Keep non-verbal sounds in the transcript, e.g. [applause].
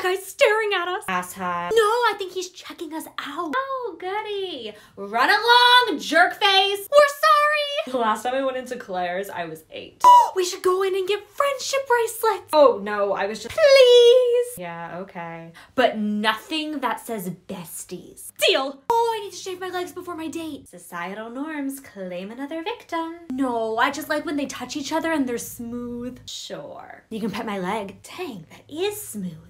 That guy's staring at us. Asshole. No, I think he's checking us out. Oh, goody. Run along, jerk face. We're sorry. The last time I went into Claire's, I was eight. [gasps] we should go in and get friendship bracelets. Oh, no, I was just. Please. Yeah, okay. But nothing that says besties. Deal. Oh, I need to shave my legs before my date. Societal norms claim another victim. No, I just like when they touch each other and they're smooth. Sure. You can pet my leg. Dang, that is smooth.